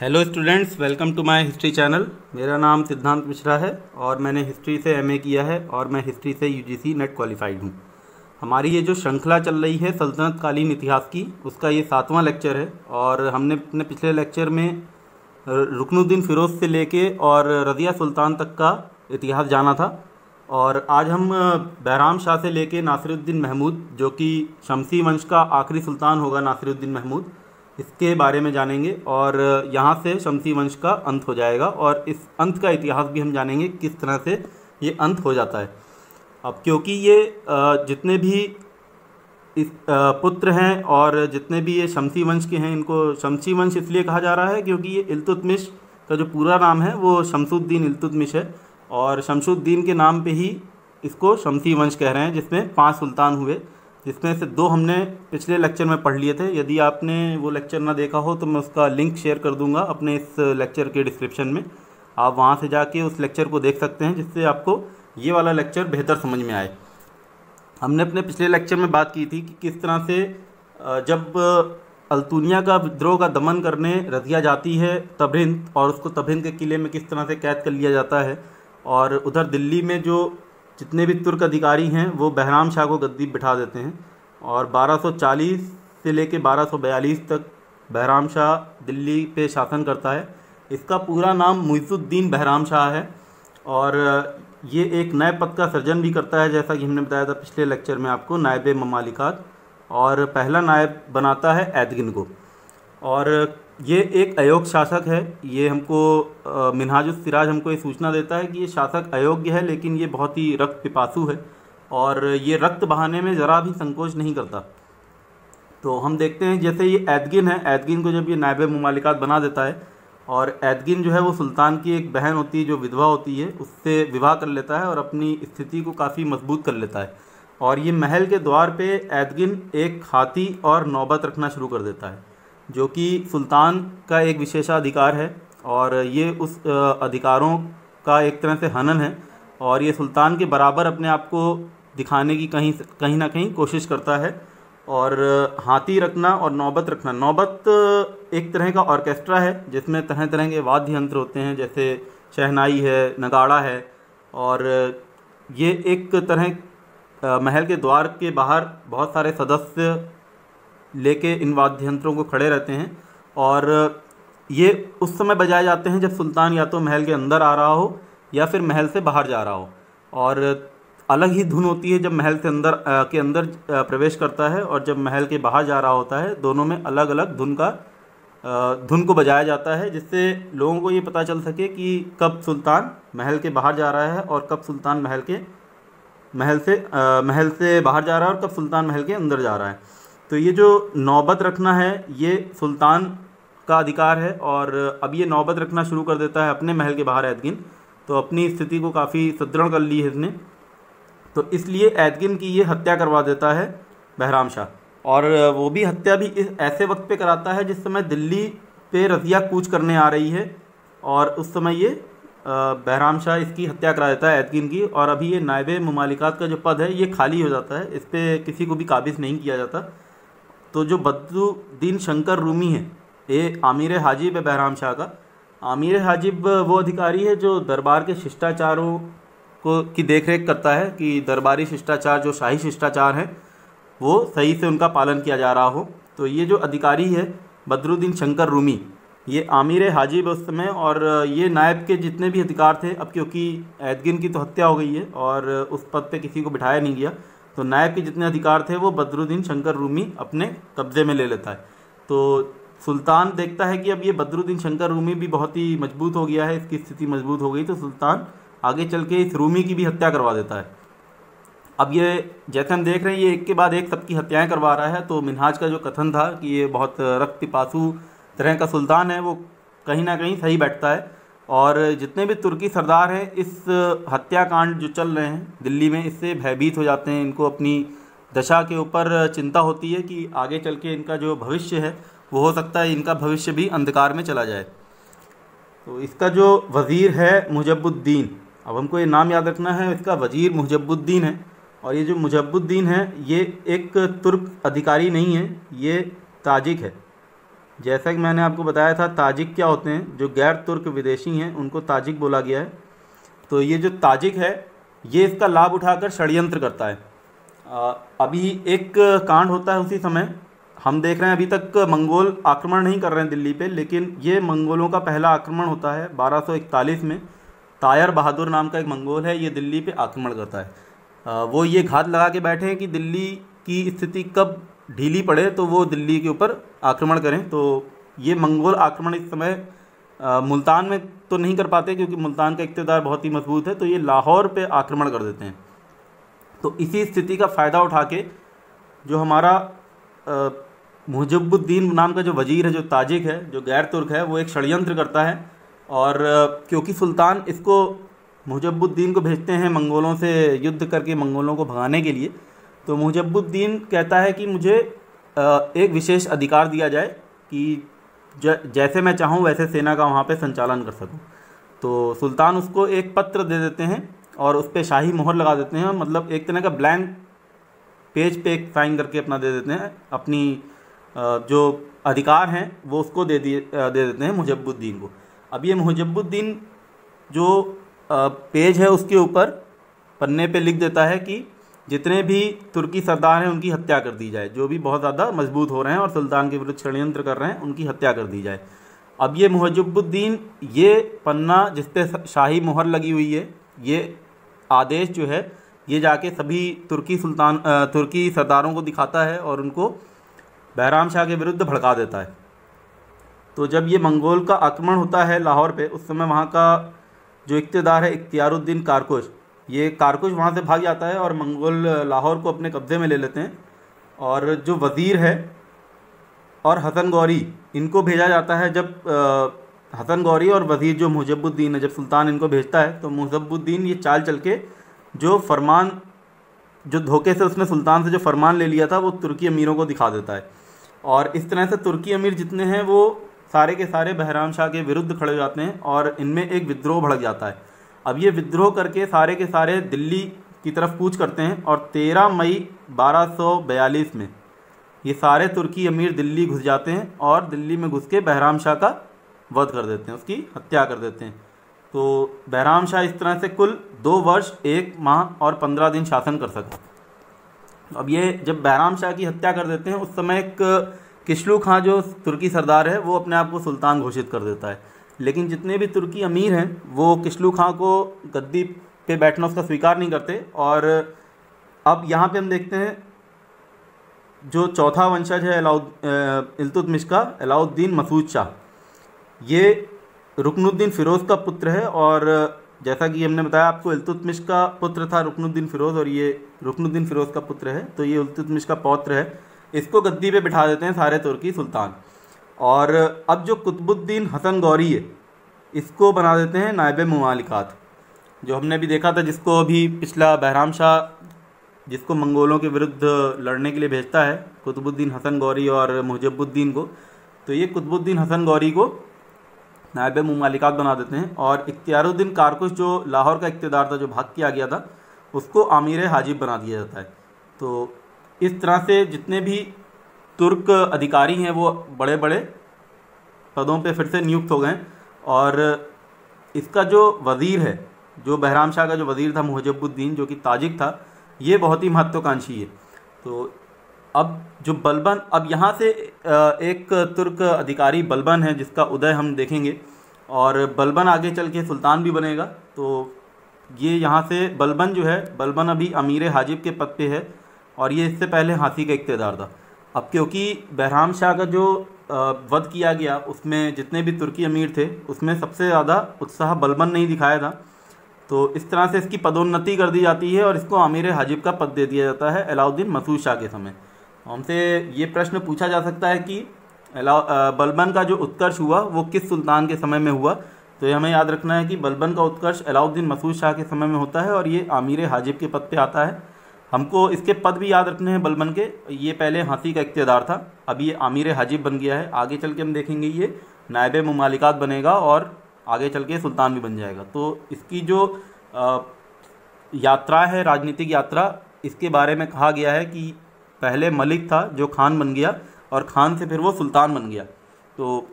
Hello students welcome to my history channel मेरा नाम सिद्धांत मिश्रा है और मैंने हिस्ट्री से एमए किया है और मैं हिस्ट्री से यूजीसी नेट क्वालिफाइड हूँ। हमारी ये जो श्रृंखला चल रही है सल्तनत कालीन इतिहास की, उसका ये सातवां लेक्चर है और हमने अपने पिछले लेक्चर में रुकनुद्दीन फ़िरोज़ से लेके और रज़िया सुल्तान तक का इतिहास जाना था। और आज हम बहराम शाह से लेके नासिरुद्दीन महमूद, जो कि शमसी वंश का आखिरी सुल्तान होगा नासिरुद्दीन महमूद इसके बारे में जानेंगे और यहाँ से शमसी वंश का अंत हो जाएगा और इस अंत का इतिहास भी हम जानेंगे किस तरह से ये अंत हो जाता है। अब क्योंकि ये जितने भी इस पुत्र हैं और जितने भी ये शमसी वंश के हैं, इनको शमसी वंश इसलिए कहा जा रहा है क्योंकि ये इल्तुतमिश का जो पूरा नाम है, वो शमसुद्दीन इल्तुतमिश है और शमसुद्दीन के नाम पे ही इसको शमसी वंश कह रहे हैं, जिसमें पाँच सुल्तान हुए। जिसमें से दो हमने पिछले लेक्चर में पढ़ लिए थे। यदि आपने वो लेक्चर ना देखा हो तो मैं उसका लिंक शेयर कर दूँगा अपने इस लेक्चर के डिस्क्रिप्शन में। आप वहाँ से जाके उस लेक्चर को देख सकते हैं, जिससे आपको ये वाला लेक्चर बेहतर समझ में आए। हमने अपने पिछले लेक्चर में बात की थी कि किस तरह से जब अल्तुनिया का विद्रोह का दमन करने रजिया जाती है तभिंद और उसको तभिंद के किले में किस तरह से कैद कर लिया जाता है, और उधर दिल्ली में जो जितने भी तुर्क अधिकारी हैं, वो बहराम शाह को गद्दी बिठा देते हैं और 1240 से लेके 1242 तक बहराम शाह दिल्ली पे शासन करता है। इसका पूरा नाम मुइज़ुद्दीन बहराम शाह है और ये एक नए पद का सृजन भी करता है, जैसा कि हमने बताया था पिछले लेक्चर में आपको, नायब ममालिकात। और पहला नायब बनाता है ऐदगिन को। और ये एक अयोग शासक है। ये हमको मिनहाज सिराज हमको ये सूचना देता है कि ये शासक अयोग्य है, लेकिन ये बहुत ही रक्त पिपासु है और ये रक्त बहाने में ज़रा भी संकोच नहीं करता। तो हम देखते हैं, जैसे ये ऐदगिन है, ऐदगिन को जब ये नायब ममालिकात बना देता है और ऐदगिन जो है वो सुल्तान की एक बहन होती है, जो विधवा होती है, उससे विवाह कर लेता है और अपनी स्थिति को काफ़ी मज़बूत कर लेता है। और ये महल के द्वार पे ऐदगिन एक हाथी और नौबत रखना शुरू कर देता है। जो कि सुल्तान का एक विशेषाधिकार है और ये उस अधिकारों का एक तरह से हनन है और ये सुल्तान के बराबर अपने आप को दिखाने की कहीं कहीं ना कहीं कोशिश करता है और हाथी रखना और नौबत रखना। नौबत एक तरह का ऑर्केस्ट्रा है जिसमें तरह तरह के वाद्य यंत्र होते हैं, जैसे शहनाई है, नगाड़ा है और ये एक तरह महल के द्वार के बाहर बहुत सारे सदस्य लेके इन वाद्य यंत्रों को खड़े रहते हैं और ये उस समय बजाए जाते हैं जब सुल्तान या तो महल के अंदर आ रहा हो या फिर महल से बाहर जा रहा हो। और अलग ही धुन होती है जब महल से अंदर आ, के अंदर प्रवेश करता है और जब महल के बाहर जा रहा होता है दोनों में अलग अलग धुन का धुन को बजाया जाता है जिससे लोगों को ये पता चल सके कि कब सुल्तान महल के बाहर जा रहा है और कब सुल्तान महल के महल से आ, महल से बाहर जा रहा है और कब सुल्तान महल के अंदर जा रहा है। तो ये जो नौबत रखना है, ये सुल्तान का अधिकार है और अब ये नौबत रखना शुरू कर देता है अपने महल के बाहर ऐदगिन तो अपनी स्थिति को काफ़ी सुदृढ़ कर ली है इसने। तो इसलिए ऐदगिन की ये हत्या करवा देता है बहराम शाह। और वो भी हत्या भी इस ऐसे वक्त पे कराता है जिस समय दिल्ली पे रजिया कूच करने आ रही है और उस समय ये बहराम शाह इसकी हत्या करा देता है ऐदगिन की और अभी ये नायब ममालिकात का जो पद है, ये खाली हो जाता है। इस पर किसी को भी काबिज नहीं किया जाता। तो जो बद्रुद्दीन शंकर रूमी है, ये आमिर हाजिब है बहराम शाह का। आमिर हाजिब, वो अधिकारी है जो दरबार के शिष्टाचारों को, की देखरेख करता है कि दरबारी शिष्टाचार, जो शाही शिष्टाचार हैं, वो सही से उनका पालन किया जा रहा हो। तो ये जो अधिकारी है, बदरुद्दीन शंकर रूमी, ये आमिर हाजिब उस समय और ये नायब के जितने भी अधिकार थे, अब क्योंकि ऐदगिन की तो हत्या हो गई है और उस पद पे किसी को बिठाया नहीं गया तो नायब के जितने अधिकार थे, वो बदरुद्दीन शंकर रूमी अपने कब्जे में ले लेता है। तो सुल्तान देखता है कि अब ये बदरुद्दीन शंकर रूमी भी बहुत ही मज़बूत हो गया है, इसकी स्थिति मज़बूत हो गई तो सुल्तान आगे चल के इस रूमी की भी हत्या करवा देता है। अब ये जैसे हम देख रहे हैं, ये एक के बाद एक सबकी हत्याएँ करवा रहा है तो मिनहाज का जो कथन था कि ये बहुत रक्त पिपासु तरह का सुल्तान है, वो कहीं ना कहीं सही बैठता है। और जितने भी तुर्की सरदार हैं, इस हत्याकांड जो चल रहे हैं, दिल्ली में इससे भयभीत हो जाते हैं। इनको अपनी दशा के ऊपर चिंता होती है कि आगे चल के इनका जो भविष्य है, वो हो सकता है इनका भविष्य भी अंधकार में चला जाए। तो इसका जो वज़ीर है मुजब्बुद्दीन, अब हमको ये नाम याद रखना है, इसका वज़ीर मुजब्बुद्दीन है। और ये जो मुजबुद्दीन है, ये एक तुर्क अधिकारी नहीं है, ये ताजिक है। जैसा कि मैंने आपको बताया था, ताजिक क्या होते हैं? जो गैर तुर्क विदेशी हैं, उनको ताजिक बोला गया है। तो ये जो ताजिक है, ये इसका लाभ उठाकर षड्यंत्र करता है। अभी एक कांड होता है उसी समय। हम देख रहे हैं, अभी तक मंगोल आक्रमण नहीं कर रहे हैं दिल्ली पे, लेकिन ये मंगोलों का पहला आक्रमण होता है 1241 में। तायर बहादुर नाम का एक मंगोल है, ये दिल्ली पे आक्रमण करता है। वो ये घात लगा के बैठे हैं कि दिल्ली की स्थिति कब ढीली पड़े तो वो दिल्ली के ऊपर आक्रमण करें। तो ये मंगोल आक्रमण इस समय मुल्तान में तो नहीं कर पाते क्योंकि मुल्तान का इकतदार बहुत ही मज़बूत है तो ये लाहौर पे आक्रमण कर देते हैं। तो इसी स्थिति का फ़ायदा उठा के जो हमारा मुजबुद्दीन नाम का जो वज़ीर है, जो ताजिक है, जो गैर तुर्क है, वो एक षडयंत्र करता है। और क्योंकि सुल्तान इसको मुजबुद्दीन को भेजते हैं मंगोलों से युद्ध करके, मंगोलों को भगाने के लिए तो मुजबुद्दीन कहता है कि मुझे एक विशेष अधिकार दिया जाए कि जैसे मैं चाहूँ वैसे सेना का वहाँ पे संचालन कर सकूँ। तो सुल्तान उसको एक पत्र दे देते हैं और उस पर शाही मोहर लगा देते हैं मतलब एक तरह का ब्लैंक पेज पे एक साइन करके अपना दे देते हैं। अपनी जो अधिकार हैं, वो उसको दे दिए दे देते हैं मुजबुद्दीन को। अब ये मुजबुद्दीन जो पेज है उसके ऊपर पन्ने पे लिख देता है कि जितने भी तुर्की सरदार हैं, उनकी हत्या कर दी जाए। जो भी बहुत ज़्यादा मज़बूत हो रहे हैं और सुल्तान के विरुद्ध षडयंत्र कर रहे हैं, उनकी हत्या कर दी जाए। अब ये मुहजुबुद्दीन ये पन्ना जिस पर शाही मोहर लगी हुई है, ये आदेश जो है, ये जाके सभी तुर्की सुल्तान तुर्की सरदारों को दिखाता है और उनको बहराम शाह के विरुद्ध भड़का देता है। तो जब ये मंगोल का आक्रमण होता है लाहौर पे, उस समय वहाँ का जो इकतदार है इख्तियारुद्दीन कारकुश ये कारकुश वहाँ से भाग जाता है और मंगोल लाहौर को अपने कब्ज़े में ले लेते हैं। और जो वज़ीर है और हसन गौरी, इनको भेजा जाता है जब हसन गौरी और वज़ीर जो मुजबुद्दीन है, जब सुल्तान इनको भेजता है तो मुजबुद्दीन ये चाल चल के जो फरमान, जो धोखे से उसने सुल्तान से जो फरमान ले लिया था, वो तुर्की अमीरों को दिखा देता है। और इस तरह से तुर्की अमीर जितने हैं, वो सारे के सारे बहराम शाह के विरुद्ध खड़े हो जाते हैं और इनमें एक विद्रोह भड़क जाता है। अब ये विद्रोह करके सारे के सारे दिल्ली की तरफ़ कूच करते हैं और 13 मई 1242 में ये सारे तुर्की अमीर दिल्ली घुस जाते हैं और दिल्ली में घुस के बहराम शाह का वध कर देते हैं, उसकी हत्या कर देते हैं। तो बहराम शाह इस तरह से कुल दो वर्ष, एक माह और पंद्रह दिन शासन कर सका। अब ये जब बहराम शाह की हत्या कर देते हैं, उस समय एक किशलू खां जो तुर्की सरदार है, वो अपने आप को सुल्तान घोषित कर देता है। लेकिन जितने भी तुर्की अमीर हैं, वो किशलू खां को गद्दी पे बैठना उसका स्वीकार नहीं करते। और अब यहाँ पे हम देखते हैं, जो चौथा वंशज है अलाउद इल्तुतमिश का अलाउद्दीन मसूद शाह। ये रुकनुद्दीन फ़िरोज़ का पुत्र है और जैसा कि हमने बताया आपको इल्तुतमिश का पुत्र था रुकनुद्दीन फ़िरोज़ और ये रुकनुद्दीन फ़िरोज़ का पुत्र है। तो ये इल्तुतमिश का पौत्र है। इसको गद्दी पे बिठा देते हैं सारे तुर्की सुल्तान। और अब जो कुतुबुद्दीन हसन गौरी है, इसको बना देते हैं नायब ममालिकात। जो हमने भी देखा था, जिसको अभी पिछला बहराम शाह, जिसको मंगोलों के विरुद्ध लड़ने के लिए भेजता है, कुतुबुद्दीन हसन गौरी और मुजबुद्दीन को तो ये कुतुबुद्दीन हसन गौरी को नायब ममालिकात बना देते हैं। और इख्तियारुद्दीन कारकुश, जो लाहौर का इकतदार था, जो भाग किया गया था, उसको आमिर हाजिब बना दिया जाता है। तो इस तरह से जितने भी तुर्क अधिकारी हैं वो बड़े बड़े पदों पे फिर से नियुक्त हो गए और इसका जो वज़ीर है, जो बहराम शाह का जो वज़ीर था मुहजबुद्दीन जो कि ताजिक था, ये बहुत ही महत्वाकांक्षी है। तो अब जो बलबन, अब यहाँ से एक तुर्क अधिकारी बलबन है जिसका उदय हम देखेंगे और बलबन आगे चल के सुल्तान भी बनेगा। तो ये यहाँ से बलबन जो है, बलबन अभी अमीर हाजिब के पद पे है और ये इससे पहले हाथी का इकतदार था। अब क्योंकि बहराम शाह का जो वध किया गया, उसमें जितने भी तुर्की अमीर थे, उसमें सबसे ज़्यादा उत्साह बलबन नहीं दिखाया था। तो इस तरह से इसकी पदोन्नति कर दी जाती है और इसको आमिर हाजिब का पद दे दिया जाता है, अलाउद्दीन मसूद शाह के समय। हमसे ये प्रश्न पूछा जा सकता है कि बलबन का जो उत्कर्ष हुआ, वो किस सुल्तान के समय में हुआ? तो ये हमें याद रखना है कि बलबन का उत्कर्ष अलाउद्दीन मसूद शाह के समय में होता है और ये आमिर हाजिब के पद पर आता है। हमको इसके पद भी याद रखने हैं बलबन के। ये पहले हाथी का इकतदार था। अब ये आमिर हाजिब बन गया है। आगे चल के हम देखेंगे ये नायब ममालिकात बनेगा और आगे चल के सुल्तान भी बन जाएगा। तो इसकी जो यात्रा है, राजनीतिक यात्रा, इसके बारे में कहा गया है कि पहले मलिक था जो खान बन गया और खान से फिर वो सुल्तान बन गया। तो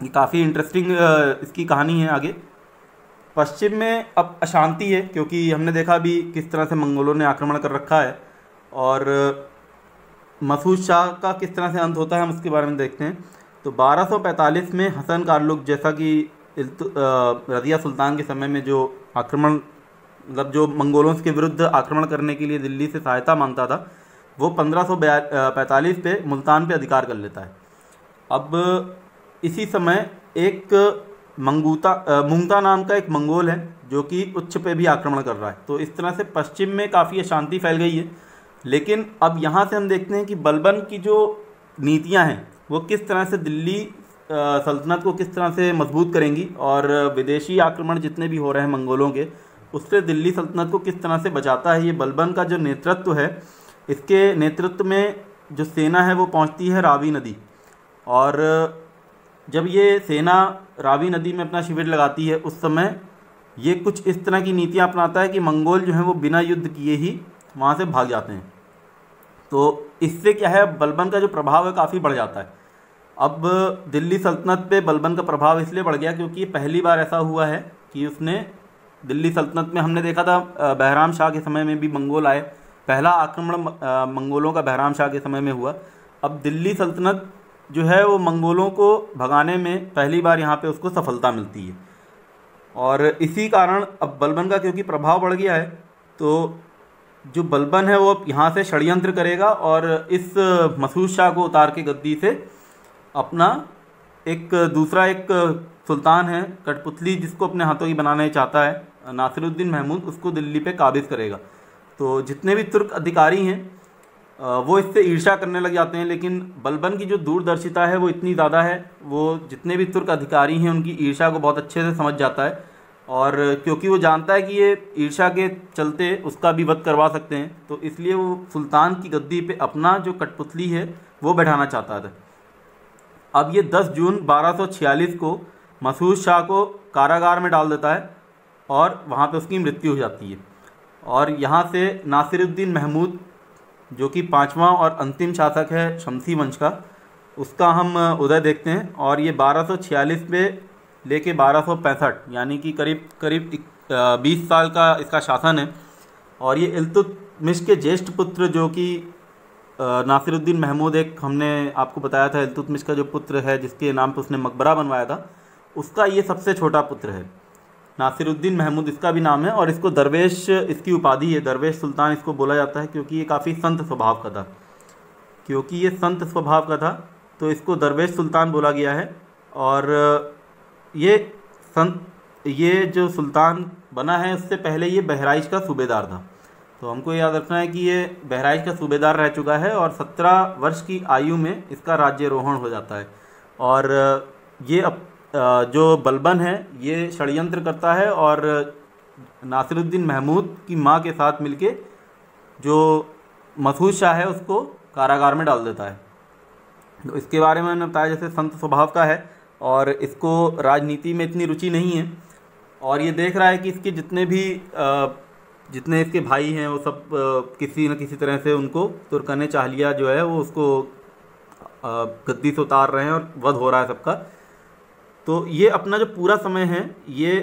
ये काफ़ी इंटरेस्टिंग इसकी कहानी है आगे। पश्चिम में अब अशांति है, क्योंकि हमने देखा अभी किस तरह से मंगोलों ने आक्रमण कर रखा है। और मसूद शाह का किस तरह से अंत होता है, हम उसके बारे में देखते हैं। तो 1245 में हसन कारलुक, जैसा कि रजिया सुल्तान के समय में जो आक्रमण मतलब जो मंगोलों के विरुद्ध आक्रमण करने के लिए दिल्ली से सहायता माँगता था, वो पंद्रह पे मुल्तान पे अधिकार कर लेता है। अब इसी समय एक मंगूता मुंगता नाम का एक मंगोल है, जो कि उच्च पे भी आक्रमण कर रहा है। तो इस तरह से पश्चिम में काफ़ी अशांति फैल गई है। लेकिन अब यहाँ से हम देखते हैं कि बलबन की जो नीतियाँ हैं, वो किस तरह से दिल्ली सल्तनत को किस तरह से मज़बूत करेंगी और विदेशी आक्रमण जितने भी हो रहे हैं मंगोलों के, उससे दिल्ली सल्तनत को किस तरह से बचाता है? ये बलबन का जो नेतृत्व है, इसके नेतृत्व में जो सेना है, वो पहुँचती है रावी नदी। और जब ये सेना रावी नदी में अपना शिविर लगाती है उस समय, ये कुछ इस तरह की नीतियाँ अपनाता है कि मंगोल जो हैं वो बिना युद्ध किए ही वहाँ से भाग जाते हैं। तो इससे क्या है बलबन का जो प्रभाव है काफ़ी बढ़ जाता है। अब दिल्ली सल्तनत पे बलबन का प्रभाव इसलिए बढ़ गया क्योंकि पहली बार ऐसा हुआ है कि उसने दिल्ली सल्तनत में, हमने देखा था बहराम शाह के समय में भी मंगोल आए। पहला आक्रमण मंगोलों का बहराम शाह के समय में हुआ। अब दिल्ली सल्तनत जो है वो मंगोलों को भगाने में पहली बार यहाँ पे उसको सफलता मिलती है। और इसी कारण अब बलबन का क्योंकि प्रभाव बढ़ गया है तो जो बलबन है वो यहाँ से षडयंत्र करेगा और इस मसूद शाह को उतार के गद्दी से अपना एक दूसरा एक सुल्तान है, कठपुतली, जिसको अपने हाथों की बनाना चाहता है, नासिरुद्दीन महमूद, उसको दिल्ली पे काबिज करेगा। तो जितने भी तुर्क अधिकारी हैं वो इससे ईर्षा करने लग जाते हैं, लेकिन बलबन की जो दूरदर्शिता है वो इतनी ज़्यादा है, वो जितने भी तुर्क अधिकारी हैं, उनकी ईर्षा को बहुत अच्छे से समझ जाता है। और क्योंकि वो जानता है कि ये ईर्षा के चलते उसका भी वध करवा सकते हैं तो इसलिए वो सुल्तान की गद्दी पे अपना जो कठपुतली है, वो बैठाना चाहता था। अब ये 10 जून 1246 को मसूद शाह को कारागार में डाल देता है और वहाँ पे उसकी मृत्यु हो जाती है। और यहाँ से नासिरुद्दीन महमूद जो कि पांचवा और अंतिम शासक है शमसी वंश का, उसका हम उदय देखते हैं। और ये 1246 में लेके बारह यानी कि करीब करीब बीस साल का इसका शासन है। और ये इल्तुतमिश के ज्येष्ठ पुत्र जो कि नासिरुद्दीन महमूद एक हमने आपको बताया था, इल्तुतमिश का जो पुत्र है, जिसके नाम पर उसने मकबरा बनवाया था, उसका ये सबसे छोटा पुत्र है। नासिरुद्दीन महमूद, इसका भी नाम है, और इसको दरवेश, इसकी उपाधि है। दरवेश सुल्तान इसको बोला जाता है क्योंकि ये काफ़ी संत स्वभाव का था। क्योंकि ये संत स्वभाव का था तो इसको दरवेश सुल्तान बोला गया है। और ये संत, ये जो सुल्तान बना है, उससे पहले ये बहराइच का सूबेदार था। तो हमको याद रखना है कि ये बहराइच का सूबेदार रह चुका है, और सत्रह वर्ष की आयु में इसका राज्य राज्यरोहण हो जाता है। और ये अब जो बलबन है, ये षडयंत्र करता है और नासिरुद्दीन महमूद की माँ के साथ मिलके जो मसूद शाह है, उसको कारागार में डाल देता है। तो इसके बारे में मैंने बताया, जैसे संत स्वभाव का है और इसको राजनीति में इतनी रुचि नहीं है और ये देख रहा है कि इसके जितने भी जितने इसके भाई हैं, वो सब किसी न किसी तरह से उनको तुर्कन चाहलिया जो है, वो उसको गद्दी से उतार रहे हैं और वध हो रहा है सबका। तो ये अपना जो पूरा समय है, ये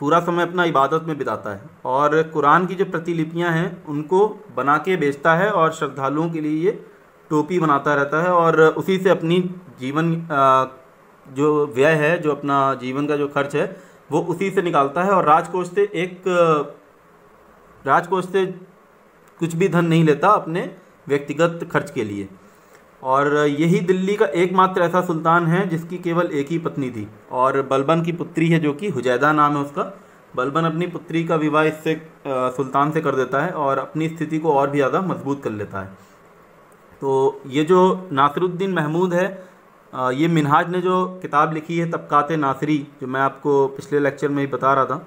पूरा समय अपना इबादत में बिताता है। और कुरान की जो प्रतिलिपियाँ हैं, उनको बना के बेचता है और श्रद्धालुओं के लिए ये टोपी बनाता रहता है और उसी से अपनी जीवन जो व्यय है, जो अपना जीवन का जो खर्च है, वो उसी से निकालता है। और राजकोष से एक, राजकोष से कुछ भी धन नहीं लेता अपने व्यक्तिगत खर्च के लिए। और यही दिल्ली का एकमात्र ऐसा सुल्तान है जिसकी केवल एक ही पत्नी थी। और बलबन की पुत्री है जो कि हुजैदा नाम है उसका। बलबन अपनी पुत्री का विवाह इससे सुल्तान से कर देता है और अपनी स्थिति को और भी ज़्यादा मज़बूत कर लेता है। तो ये जो नासरुद्दीन महमूद है ये मिनहाज ने जो किताब लिखी है, तबकात नासरी, जो मैं आपको पिछले लेक्चर में ही बता रहा था,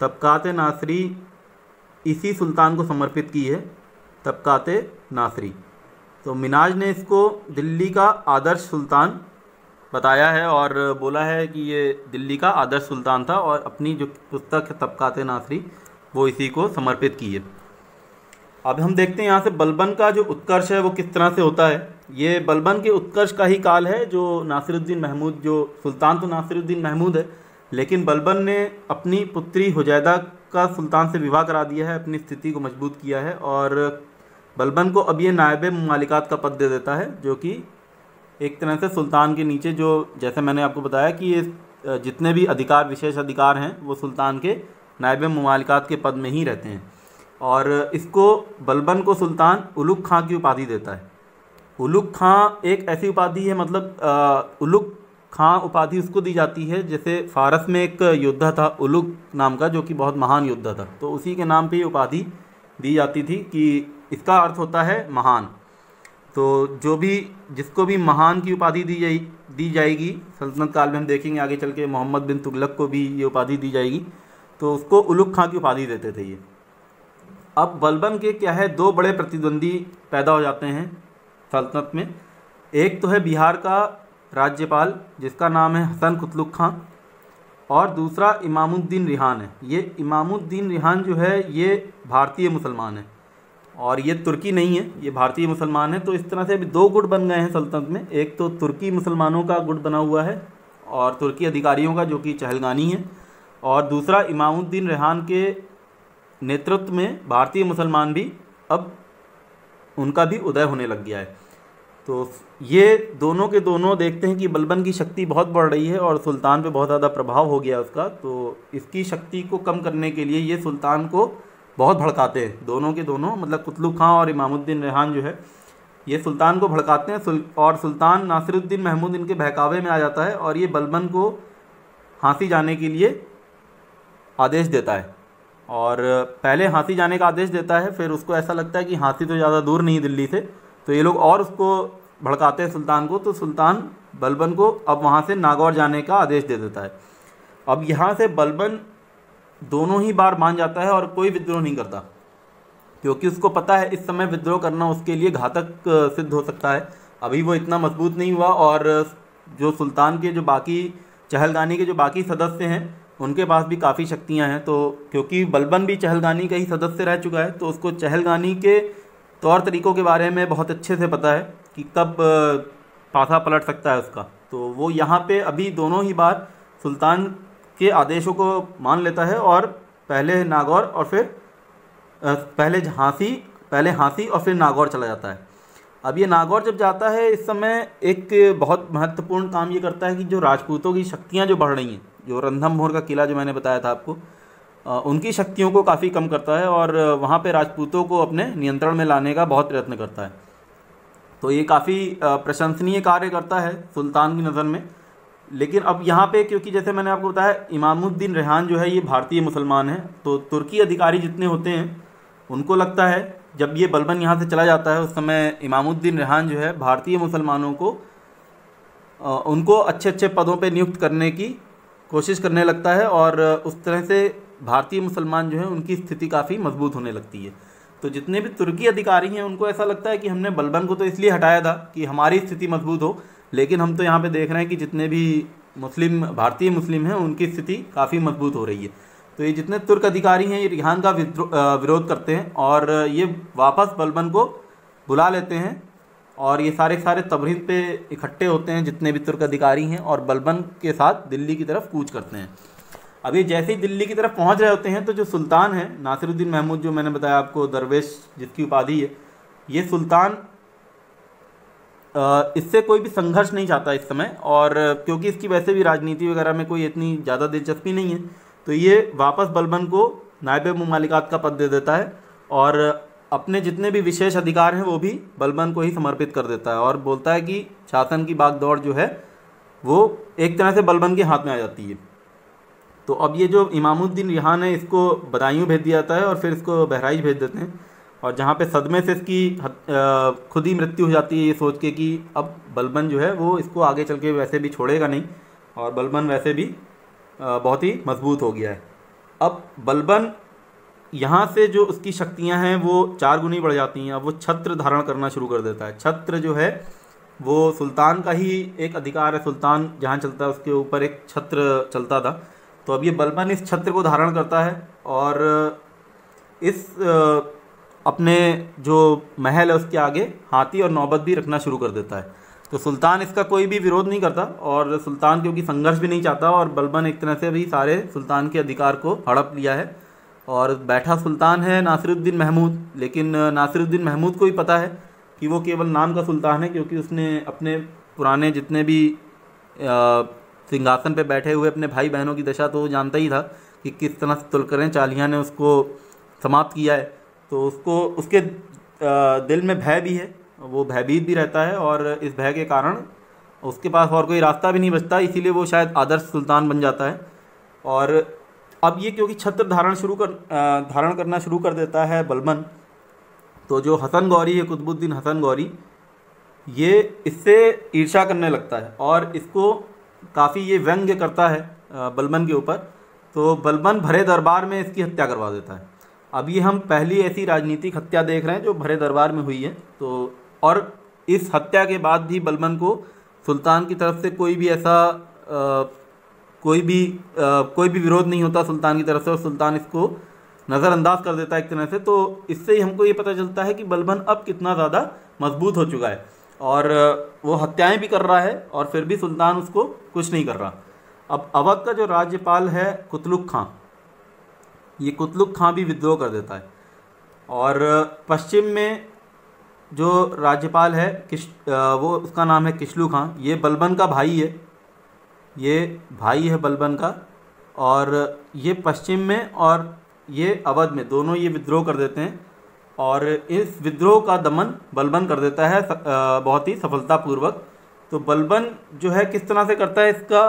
तबकात नासरी इसी सुल्तान को समर्पित की है, तबकात नासरी। तो मिनाज ने इसको दिल्ली का आदर्श सुल्तान बताया है और बोला है कि ये दिल्ली का आदर्श सुल्तान था और अपनी जो पुस्तक है तबकात नासरी, वो इसी को समर्पित की है। अब हम देखते हैं यहाँ से बलबन का जो उत्कर्ष है, वो किस तरह से होता है। ये बलबन के उत्कर्ष का ही काल है, जो नासिरुद्दीन महमूद, जो सुल्तान तो नासिरुद्दीन महमूद है, लेकिन बलबन ने अपनी पुत्री हुजैदा का सुल्तान से विवाह करा दिया है, अपनी स्थिति को मज़बूत किया है और बलबन को अब ये नायब ममालिकात का पद दे देता है, जो कि एक तरह से सुल्तान के नीचे जो, जैसे मैंने आपको बताया कि ये जितने भी अधिकार, विशेष अधिकार हैं, वो सुल्तान के नायब ममालिकात के पद में ही रहते हैं। और इसको, बलबन को सुल्तान उलुक खां की उपाधि देता है। उलुक खां एक ऐसी उपाधि है मतलब उलुक खां उपाधि उसको दी जाती है, जैसे फारस में एक योद्धा था उलुक नाम का, जो कि बहुत महान योद्धा था। तो उसी के नाम पे ये उपाधि दी जाती थी कि इसका अर्थ होता है महान। तो जो भी, जिसको भी महान की उपाधि दी जाए दी जाएगी, सल्तनत काल में हम देखेंगे आगे चल के मोहम्मद बिन तुगलक को भी ये उपाधि दी जाएगी तो उसको उलुक खां की उपाधि देते थे ये। अब बलबन के क्या है, दो बड़े प्रतिद्वंदी पैदा हो जाते हैं सल्तनत में। एक तो है बिहार का राज्यपाल, जिसका नाम है हसन कुतलुक खां, और दूसरा इमामुद्दीन रिहान है। ये इमामुद्दीन रिहान जो है, ये भारतीय मुसलमान है। और ये तुर्की नहीं है, ये भारतीय मुसलमान है तो इस तरह से अभी दो गुट बन गए हैं सल्तनत में। एक तो तुर्की मुसलमानों का गुट बना हुआ है और तुर्की अधिकारियों का, जो कि चहलगानी है, और दूसरा इमामुद्दीन रेहान के नेतृत्व में भारतीय मुसलमान भी अब उनका भी उदय होने लग गया है। तो ये दोनों के दोनों देखते हैं कि बलबन की शक्ति बहुत बढ़ रही है और सुल्तान पे बहुत ज़्यादा प्रभाव हो गया उसका तो इसकी शक्ति को कम करने के लिए ये सुल्तान को बहुत भड़काते हैं। दोनों के दोनों मतलब कुतलू खां और इमामुद्दीन रेहान जो है ये सुल्तान को भड़काते हैं। सुल, और सुल्तान नासिरुद्दीन महमूद इनके बहकावे में आ जाता है और ये बलबन को हाँसी जाने के लिए आदेश देता है। और पहले हाँसी जाने का आदेश देता है फिर उसको ऐसा लगता है कि हाँसी तो ज़्यादा दूर नहीं दिल्ली से तो ये लोग और उसको भड़काते हैं सुल्तान को तो सुल्तान बलबन को अब वहाँ से नागौर जाने का आदेश दे देता है। अब यहाँ से बलबन दोनों ही बार मान जाता है और कोई विद्रोह नहीं करता। क्योंकि उसको पता है, इस समय विद्रोह करना उसके लिए घातक सिद्ध हो सकता है। अभी वो इतना मज़बूत नहीं हुआ और जो सुल्तान के जो बाकी, चहलगानी के जो बाकी सदस्य हैं, उनके पास भी काफ़ी शक्तियाँ हैं। तो क्योंकि बलबन भी चहलगानी का ही सदस्य रह चुका है तो उसको चहलगानी के तौर तरीक़ों के बारे में बहुत अच्छे से पता है कि कब पासा पलट सकता है उसका। तो वो यहाँ पे अभी दोनों ही बार सुल्तान के आदेशों को मान लेता है और पहले नागौर और फिर पहले हाँसी पहले हाँसी और फिर नागौर चला जाता है। अब ये नागौर जब जाता है, इस समय एक बहुत महत्वपूर्ण काम ये करता है कि जो राजपूतों की शक्तियाँ जो बढ़ रही हैं, जो रंधमभोर का किला जो मैंने बताया था आपको उनकी शक्तियों को काफ़ी कम करता है और वहाँ पे राजपूतों को अपने नियंत्रण में लाने का बहुत प्रयत्न करता है। तो ये काफ़ी प्रशंसनीय कार्य करता है सुल्तान की नज़र में। लेकिन अब यहाँ पे, क्योंकि जैसे मैंने आपको बताया, इमामुद्दीन रेहान जो है, ये भारतीय मुसलमान है तो तुर्की अधिकारी जितने होते हैं, उनको लगता है, जब ये बलबन यहाँ से चला जाता है, उस समय इमामुद्दीन रेहान जो है, भारतीय मुसलमानों को उनको अच्छे अच्छे पदों पे नियुक्त करने की कोशिश करने लगता है, और उस तरह से भारतीय मुसलमान जो है, उनकी स्थिति काफ़ी मज़बूत होने लगती है। तो जितने भी तुर्की अधिकारी हैं, उनको ऐसा लगता है कि हमने बलबन को तो इसलिए हटाया था कि हमारी स्थिति मज़बूत हो लेकिन हम तो यहाँ पे देख रहे हैं कि जितने भी मुस्लिम, भारतीय मुस्लिम हैं, उनकी स्थिति काफ़ी मज़बूत हो रही है। तो ये जितने तुर्क अधिकारी हैं, ये रिहान का विरोध करते हैं और ये वापस बलबन को बुला लेते हैं और ये सारे सारे तबरीद पे इकट्ठे होते हैं, जितने भी तुर्क अधिकारी हैं और बलबन के साथ दिल्ली की तरफ़ कूच करते हैं। अब ये जैसे ही दिल्ली की तरफ़ पहुँच रहे होते हैं तो जो सुल्तान है, नासिरुद्दीन महमूद जो मैंने बताया आपको, दरवेश जिसकी उपाधि है, ये सुल्तान इससे कोई भी संघर्ष नहीं चाहता इस समय, और क्योंकि इसकी वैसे भी राजनीति वगैरह में कोई इतनी ज़्यादा दिलचस्पी नहीं है तो ये वापस बलबन को नायब ममालिकात का पद दे देता है, और अपने जितने भी विशेष अधिकार हैं वो भी बलबन को ही समर्पित कर देता है, और बोलता है कि शासन की बागदौड़ जो है, वो एक तरह से बलबन के हाथ में आ जाती है। तो अब ये जो इमामुद्दीन रिहान है, इसको बदायूँ भेज दिया जाता है और फिर इसको बहराइच भेज देते हैं। और जहाँ पे सदमे से इसकी खुद ही मृत्यु हो जाती है ये सोच के कि अब बलबन जो है वो इसको आगे चल के वैसे भी छोड़ेगा नहीं और बलबन वैसे भी बहुत ही मज़बूत हो गया है। अब बलबन यहाँ से जो उसकी शक्तियाँ हैं वो चार गुनी बढ़ जाती हैं। अब वो छत्र धारण करना शुरू कर देता है। छत्र जो है वो सुल्तान का ही एक अधिकार है। सुल्तान जहाँ चलता है उसके ऊपर एक छत्र चलता था। तो अब ये बलबन इस छत्र को धारण करता है और इस अपने जो महल है उसके आगे हाथी और नौबत भी रखना शुरू कर देता है। तो सुल्तान इसका कोई भी विरोध नहीं करता और सुल्तान क्योंकि संघर्ष भी नहीं चाहता और बलबन एक तरह से भी सारे सुल्तान के अधिकार को हड़प लिया है। और बैठा सुल्तान है नासिरुद्दीन महमूद, लेकिन नासिरुद्दीन महमूद को भी पता है कि वो केवल नाम का सुल्तान है क्योंकि उसने अपने पुराने जितने भी सिंहासन पे बैठे हुए अपने भाई बहनों की दशा तो जानता ही था कि किस तरह से तुलकरें, चालिया ने उसको समाप्त किया है। तो उसको, उसके दिल में भय भी है, वो भयभीत भी रहता है और इस भय के कारण उसके पास और कोई रास्ता भी नहीं बचता, इसीलिए वो शायद आदर्श सुल्तान बन जाता है। और अब ये क्योंकि छत्र धारण शुरू कर धारण करना शुरू कर देता है बलबन तो जो हसन गौरी है, कुतुबुद्दीन हसन गौरी, ये इससे ईर्षा करने लगता है और इसको काफ़ी ये व्यंग्य करता है बलबन के ऊपर। तो बलबन भरे दरबार में इसकी हत्या करवा देता है। अब ये हम पहली ऐसी राजनीतिक हत्या देख रहे हैं जो भरे दरबार में हुई है। तो और इस हत्या के बाद भी बलबन को सुल्तान की तरफ़ से कोई भी ऐसा आ, कोई भी आ, कोई भी विरोध नहीं होता सुल्तान की तरफ़ से और सुल्तान इसको नज़रअंदाज कर देता है एक तरह से। तो इससे ही हमको ये पता चलता है कि बलबन अब कितना ज़्यादा मज़बूत हो चुका है और वो हत्याएँ भी कर रहा है और फिर भी सुल्तान उसको कुछ नहीं कर रहा। अब अवध का जो राज्यपाल है कुतलुक खां ये कुतलुक खां भी विद्रोह कर देता है। और पश्चिम में जो राज्यपाल है, किश वो उसका नाम है किशलू खां। ये बलबन का भाई है। ये भाई है बलबन का। और ये पश्चिम में और ये अवध में दोनों ये विद्रोह कर देते हैं। और इस विद्रोह का दमन बलबन कर देता है बहुत ही सफलतापूर्वक। तो बलबन जो है किस तरह से करता है इसका,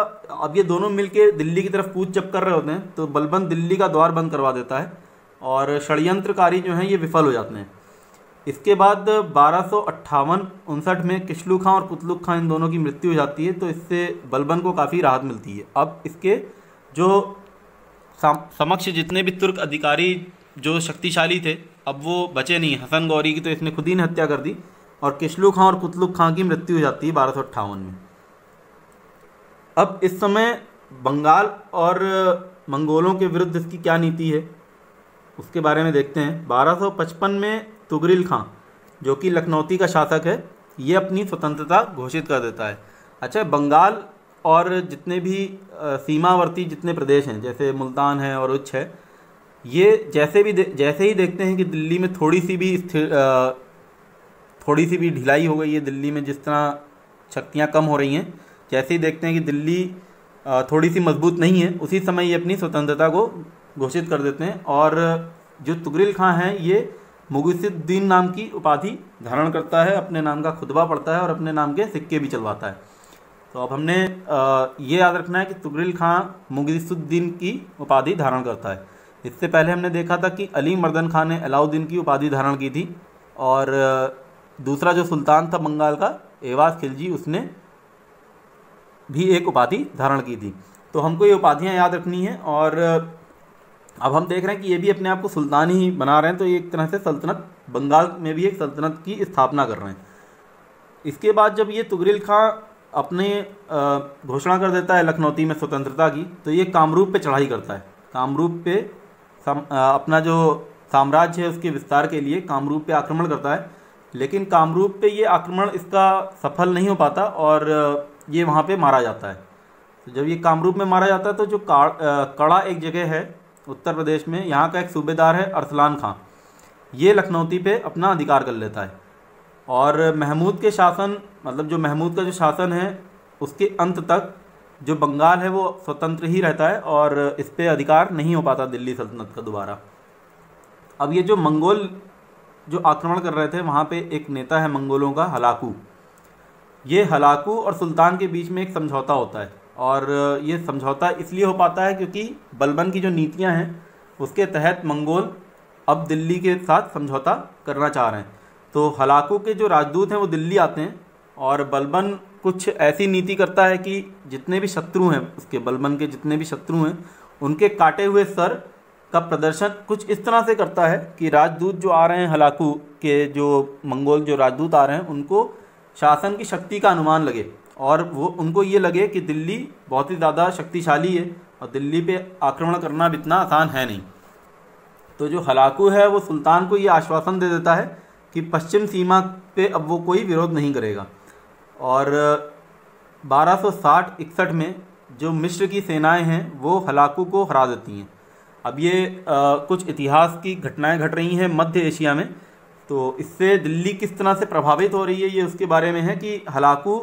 अब ये दोनों मिलके दिल्ली की तरफ़ कूद चप कर रहे होते हैं तो बलबन दिल्ली का द्वार बंद करवा देता है और षडयंत्रकारी जो हैं ये विफल हो जाते हैं। इसके बाद बारह सौ उनसठ में किशलू खां और कुतलुक खां इन दोनों की मृत्यु हो जाती है तो इससे बलबन को काफ़ी राहत मिलती है। अब इसके जो समक्ष जितने भी तुर्क अधिकारी जो शक्तिशाली थे, अब वो बचे नहीं। हसन गौरी की तो इसने खुद ही ने हत्या कर दी। और किशलू खां और कुतलुक खां की मृत्यु हो जाती है बारह में। अब इस समय बंगाल और मंगोलों के विरुद्ध इसकी क्या नीति है? उसके बारे में देखते हैं। 1255 में तुगरिल खां, जो कि लखनौती का शासक है, ये अपनी स्वतंत्रता घोषित कर देता है। अच्छा बंगाल और जितने भी सीमावर्ती जितने प्रदेश हैं, जैसे मुल्तान है और उच्च है, ये जैसे भी जैसे ही देखते हैं कि दिल्ली में थोड़ी सी भी थोड़ी सी भी ढिलाई हो गई है दिल्ली में जिस तरह शक्तियाँ कम हो रही हैं, जैसे ही देखते हैं कि दिल्ली थोड़ी सी मज़बूत नहीं है, उसी समय ये अपनी स्वतंत्रता को घोषित कर देते हैं और जो तुगरिल खां हैं, ये मुगुसुद्दीन नाम की उपाधि धारण करता है, अपने नाम का खुतबा पढ़ता है और अपने नाम के सिक्के भी चलवाता है। तो अब हमने ये याद रखना है कि तुगरिल खां मुगीसुद्दीन की उपाधि धारण करता है। इससे पहले हमने देखा था कि अली मर्दन खां ने अलाउद्दीन की उपाधि धारण की थी और दूसरा जो सुल्तान था बंगाल का एवास खिलजी, उसने भी एक उपाधि धारण की थी। तो हमको ये उपाधियाँ याद रखनी है और, अब हम देख रहे हैं कि ये भी अपने आप को सुल्तान ही बना रहे हैं तो एक तरह से सल्तनत, बंगाल में भी एक सल्तनत की स्थापना कर रहे हैं। इसके बाद जब ये तुगरिल खां अपने घोषणा कर देता है लखनौती में स्वतंत्रता की तो ये कामरूप पे चढ़ाई करता है। कामरूप पे अपना जो साम्राज्य है उसके विस्तार के लिए कामरूप पे आक्रमण करता है। लेकिन कामरूप पे ये आक्रमण इसका सफल नहीं हो पाता और ये वहाँ पे मारा जाता है। तो जब ये कामरूप में मारा जाता है तो जो कड़ा एक जगह है, उत्तर प्रदेश में, यहाँ का एक सूबेदार है अरसलान खां। ये लखनौती पे अपना अधिकार कर लेता है। और महमूद के शासन मतलब जो महमूद का जो शासन है, उसके अंत तक जो बंगाल है वो स्वतंत्र ही रहता है और इस पर अधिकार नहीं हो पाता दिल्ली सल्तनत का दोबारा। अब ये जो मंगोल जो आक्रमण कर रहे थे, वहाँ पे एक नेता है मंगोलों का, हलाकू। ये हलाकू और सुल्तान के बीच में एक समझौता होता है और ये समझौता इसलिए हो पाता है क्योंकि बलबन की जो नीतियाँ हैं, उसके तहत मंगोल अब दिल्ली के साथ समझौता करना चाह रहे हैं। तो हलाकू के जो राजदूत हैं, वो दिल्ली आते हैं और बलबन कुछ ऐसी नीति करता है कि जितने भी शत्रु हैं, उसके बलबन के जितने भी शत्रु हैं, उनके काटे हुए सर का प्रदर्शन कुछ इस तरह से करता है कि राजदूत जो आ रहे हैं हलाकू के जो मंगोल जो राजदूत आ रहे हैं, उनको शासन की शक्ति का अनुमान लगे। और वो, उनको ये लगे कि दिल्ली बहुत ही ज़्यादा शक्तिशाली है और दिल्ली पे आक्रमण करना भी इतना आसान है नहीं। तो जो हलाकू है, वो सुल्तान को ये आश्वासन दे देता है कि पश्चिम सीमा पे अब वो कोई विरोध नहीं करेगा। और 1260 इकसठ में जो मिस्र की सेनाएँ हैं, वो हलाकू को हरा देती हैं। अब ये आ, कुछ इतिहास की घटनाएँ घट रही हैं मध्य एशिया में। तो इससे दिल्ली किस तरह से प्रभावित हो रही है ये उसके बारे में है कि हलाकू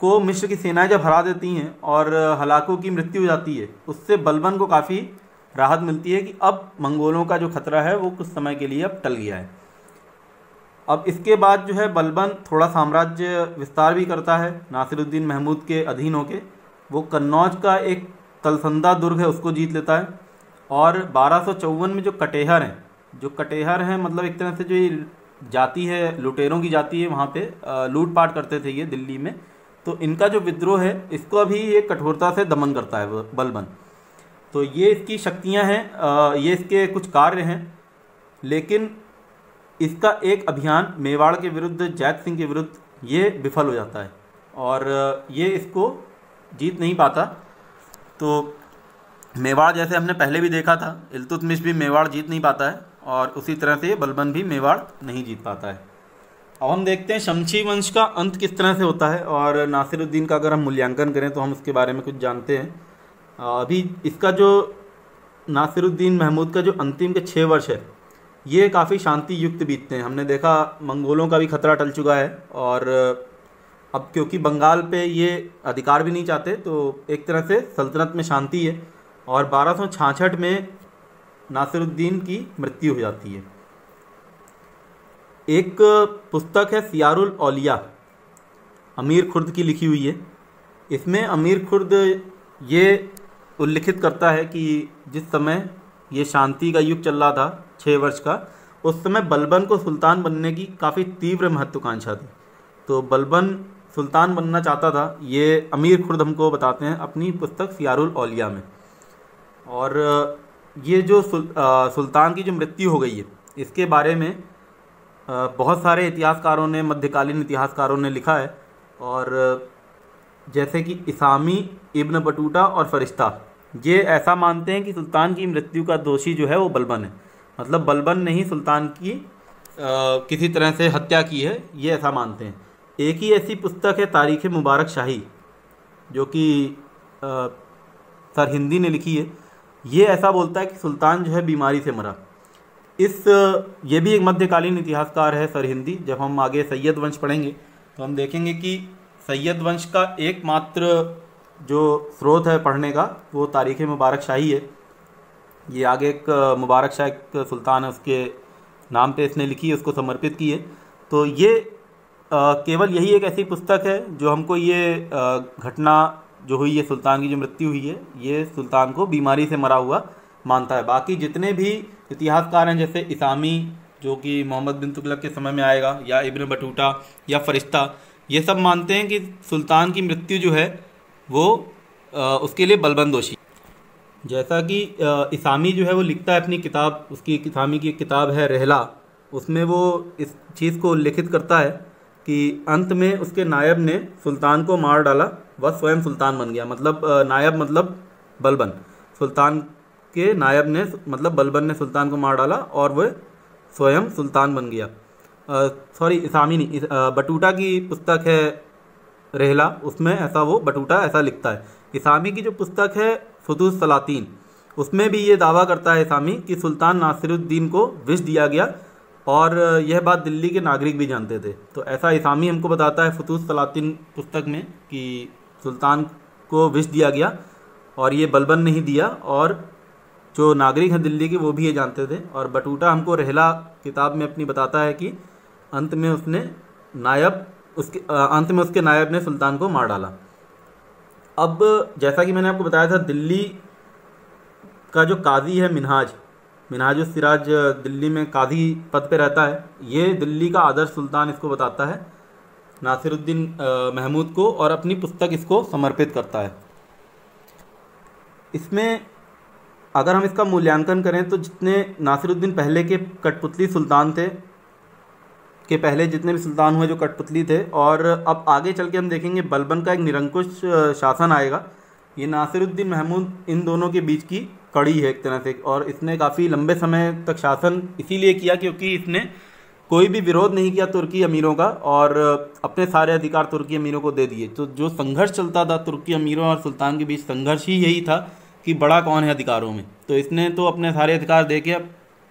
को मिश्र की सेनाएँ जब हरा देती हैं और हलाकू की मृत्यु हो जाती है उससे बलबन को काफ़ी राहत मिलती है कि अब मंगोलों का जो खतरा है वो कुछ समय के लिए अब टल गया है। अब इसके बाद जो है बलबन थोड़ा साम्राज्य विस्तार भी करता है नासिरुद्दीन महमूद के अधीन होके। वो कन्नौज का एक तलसंदा दुर्ग है उसको जीत लेता है। और बारह में जो कटेहर हैं, जो कटेहर हैं मतलब एक तरह से जो ये जाति है, लुटेरों की जाति है वहाँ पे लूटपाट करते थे ये दिल्ली में तो इनका जो विद्रोह है, इसको अभी ये कठोरता से दमन करता है बलबन। तो ये इसकी शक्तियाँ हैं ये इसके कुछ कार्य हैं, लेकिन इसका एक अभियान मेवाड़ के विरुद्ध, जैत सिंह के विरुद्ध ये विफल हो जाता है, और ये इसको जीत नहीं पाता। तो मेवाड़ जैसे हमने पहले भी देखा था, इल्तुतमिश भी मेवाड़ जीत नहीं पाता है और उसी तरह से बलबन भी मेवाड़ नहीं जीत पाता है। अब हम देखते हैं शमशी वंश का अंत किस तरह से होता है और नासिरुद्दीन का अगर हम मूल्यांकन करें तो हम उसके बारे में कुछ जानते हैं। अभी इसका जो नासिरुद्दीन महमूद का जो अंतिम के छः वर्ष है, ये काफ़ी शांति युक्त बीतते हैं। हमने देखा मंगोलों का भी खतरा टल चुका है और अब क्योंकि बंगाल पे ये अधिकार भी नहीं चाहते तो एक तरह से सल्तनत में शांति है। और बारह में नासिरुद्दीन की मृत्यु हो जाती है। एक पुस्तक है सियारुल औलिया, अमीर खुर्द की लिखी हुई है। इसमें अमीर खुर्द ये उल्लिखित करता है कि जिस समय ये शांति का युग चल रहा था छः वर्ष का, उस समय बलबन को सुल्तान बनने की काफ़ी तीव्र महत्वाकांक्षा थी। तो बलबन सुल्तान बनना चाहता था, ये अमीर खुर्द हमको बताते हैं अपनी पुस्तक सियारुल औलिया में। और ये जो सुल, आ, सुल्तान की जो मृत्यु हो गई है इसके बारे में आ, बहुत सारे इतिहासकारों ने मध्यकालीन इतिहासकारों ने लिखा है। और जैसे कि इसामी इब्न बटूटा और फरिश्ता ये ऐसा मानते हैं कि सुल्तान की मृत्यु का दोषी जो है वो बलबन है। मतलब बलबन ने ही सुल्तान की आ, किसी तरह से हत्या की है ये ऐसा मानते हैं। एक ही ऐसी पुस्तक है तारीख़ मुबारक शाही जो कि सर हिंदी ने लिखी है। ये ऐसा बोलता है कि सुल्तान जो है बीमारी से मरा। इस ये भी एक मध्यकालीन इतिहासकार है सर हिंदी जब हम आगे सैयद वंश पढ़ेंगे तो हम देखेंगे कि सैयद वंश का एकमात्र जो स्रोत है पढ़ने का वो तारीख़ मुबारक शाही है। ये आगे एक मुबारक शाह एक सुल्तान है उसके नाम पे इसने लिखी है उसको समर्पित की है। तो ये आ, केवल यही एक ऐसी पुस्तक है जो हमको ये घटना जो हुई है सुल्तान की जो मृत्यु हुई है ये सुल्तान को बीमारी से मरा हुआ मानता है। बाकी जितने भी इतिहासकार हैं जैसे इसामी जो कि मोहम्मद बिन तुगलक के समय में आएगा या इब्न बटूटा या फरिश्ता ये सब मानते हैं कि सुल्तान की मृत्यु जो है वो आ, उसके लिए बलबंद दोषी जैसा कि इसामी जो है वो लिखता है अपनी किताब उसकी इसामी की किताब है रहला उसमें वो इस चीज़ को उल्लिखित करता है कि अंत में उसके नायब ने सुल्तान को मार डाला, वह स्वयं सुल्तान बन गया। मतलब नायब मतलब बलबन। सुल्तान के नायब ने मतलब बलबन ने सुल्तान को मार डाला और वह स्वयं सुल्तान बन गया। सॉरी, इसामी नहीं बटूटा की पुस्तक है रहला। उसमें ऐसा वो बटूटा ऐसा लिखता है। इसामी की जो पुस्तक है फतूस सलातीन, उसमें भी ये दावा करता है इसामी कि सुल्तान नासिरुद्दीन को विष दिया गया और यह बात दिल्ली के नागरिक भी जानते थे। तो ऐसा इसामी हमको बताता है फतूस सलातिन पुस्तक में कि सुल्तान को विष दिया गया और ये बलबन नहीं दिया और जो नागरिक हैं दिल्ली के वो भी ये जानते थे। और बटूटा हमको रहला किताब में अपनी बताता है कि अंत में उसने नायब, उसके अंत में उसके नायब ने सुल्तान को मार डाला। अब जैसा कि मैंने आपको बताया था, दिल्ली का जो काजी है मिनहाज मिनहाज सिराज दिल्ली में काजी पद पे रहता है। ये दिल्ली का आदर्श सुल्तान इसको बताता है, नासिरुद्दीन महमूद को और अपनी पुस्तक इसको समर्पित करता है। इसमें अगर हम इसका मूल्यांकन करें तो जितने नासिरुद्दीन पहले के कठपुतली सुल्तान थे, के पहले जितने भी सुल्तान हुए जो कठपुतली थे, और अब आगे चल के हम देखेंगे बलबन का एक निरंकुश शासन आएगा। ये नासिरुद्दीन, महमूद इन दोनों के बीच की कड़ी है एक तरह से, और इसने काफ़ी लंबे समय तक शासन इसीलिए किया क्योंकि इसने कोई भी विरोध नहीं किया तुर्की अमीरों का, और अपने सारे अधिकार तुर्की अमीरों को दे दिए। तो जो संघर्ष चलता था तुर्की अमीरों और सुल्तान के बीच, संघर्ष ही यही था कि बड़ा कौन है अधिकारों में। तो इसने तो अपने सारे अधिकार दे के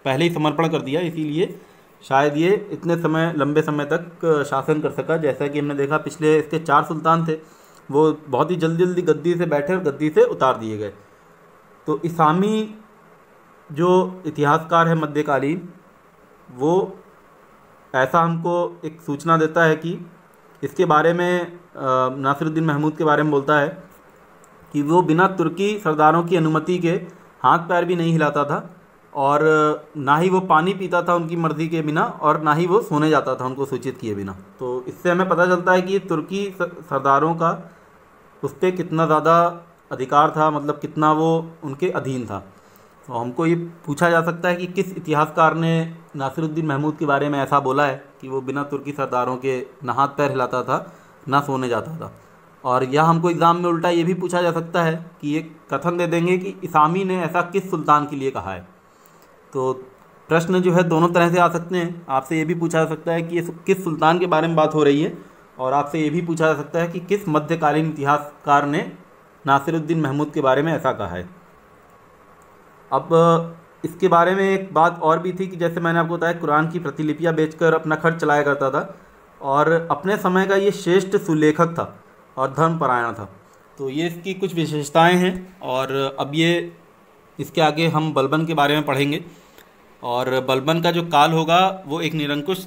पहले ही समर्पण कर दिया, इसीलिए शायद ये इतने समय, लंबे समय तक शासन कर सका। जैसा कि हमने देखा, पिछले इसके चार सुल्तान थे, वो बहुत ही जल्दी जल्दी गद्दी से बैठे और गद्दी से उतार दिए गए। तो इसामी जो इतिहासकार है मध्यकालीन, वो ऐसा हमको एक सूचना देता है कि इसके बारे में नासिरुद्दीन महमूद के बारे में बोलता है कि वो बिना तुर्की सरदारों की अनुमति के हाथ पैर भी नहीं हिलाता था और ना ही वो पानी पीता था उनकी मर्ज़ी के बिना और ना ही वो सोने जाता था उनको सूचित किए बिना। तो इससे हमें पता चलता है कि तुर्की सरदारों का उस पर कितना ज़्यादा अधिकार था मतलब कितना वो उनके अधीन था। तो हमको ये पूछा जा सकता है कि किस इतिहासकार ने नासिरुद्दीन महमूद के बारे में ऐसा बोला है कि वो बिना तुर्की सरदारों के ना हाथ पैर हिलाता था, ना सोने जाता था। और यह हमको एग्ज़ाम में उल्टा ये भी पूछा जा सकता है कि ये कथन दे देंगे कि इसामी ने ऐसा किस सुल्तान के लिए कहा है। तो प्रश्न जो है दोनों तरह से आ सकते हैं। आपसे ये भी पूछा जा सकता है कि ये किस सुल्तान के बारे में बात हो रही है, और आपसे ये भी पूछा जा सकता है कि किस मध्यकालीन इतिहासकार ने नासिरुद्दीन महमूद के बारे में ऐसा कहा है। अब, इसके बारे में एक बात और भी थी कि जैसे मैंने आपको बताया, कुरान की प्रतिलिपियाँ बेचकर अपना खर्च चलाया करता था और अपने समय का ये श्रेष्ठ सुलेखक था और धर्मपरायण था। तो ये इसकी कुछ विशेषताएँ हैं और अब ये, इसके आगे हम बलबन के बारे में पढ़ेंगे। और बलबन का जो काल होगा, वो एक निरंकुश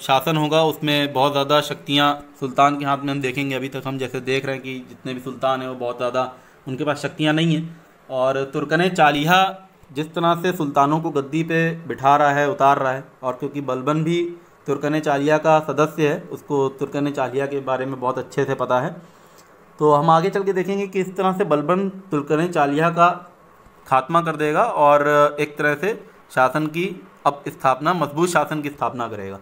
शासन होगा। उसमें बहुत ज़्यादा शक्तियाँ सुल्तान के हाथ में हम देखेंगे। अभी तक हम जैसे देख रहे हैं कि जितने भी सुल्तान हैं, वो बहुत ज़्यादा उनके पास शक्तियाँ नहीं हैं। और तुर्कन चालिहा जिस तरह से सुल्तानों को गद्दी पे बिठा रहा है, उतार रहा है, और क्योंकि बलबन भी तुर्कन चालिया का सदस्य है, उसको तुर्कन चालिया के बारे में बहुत अच्छे से पता है। तो हम आगे चल के देखेंगे कि इस तरह से बलबन तुर्कन चालिया का खात्मा कर देगा और एक तरह से शासन की अब स्थापना मज़बूत शासन की स्थापना करेगा।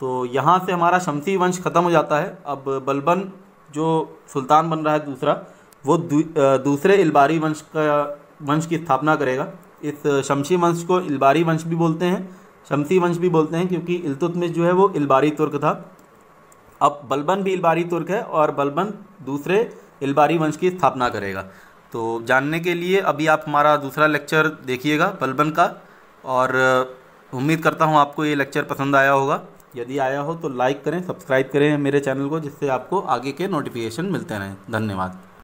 तो यहाँ से हमारा शमसी वंश ख़त्म हो जाता है। अब बलबन जो सुल्तान बन रहा है दूसरा वो दू, दूसरे इलबारी वंश का वंश की स्थापना करेगा। इस शमसी वंश को इलबारी वंश भी बोलते हैं शमसी वंश भी बोलते हैं क्योंकि इल्तुतमिश जो है वो इलबारी तुर्क था। अब बलबन भी इलबारी तुर्क है और बलबन दूसरे इलबारी वंश की स्थापना करेगा। तो जानने के लिए अभी आप हमारा दूसरा लेक्चर देखिएगा बलबन का। और उम्मीद करता हूँ आपको ये लेक्चर पसंद आया होगा। यदि आया हो तो लाइक करें सब्सक्राइब करें मेरे चैनल को, जिससे आपको आगे के नोटिफिकेशन मिलते रहें। धन्यवाद।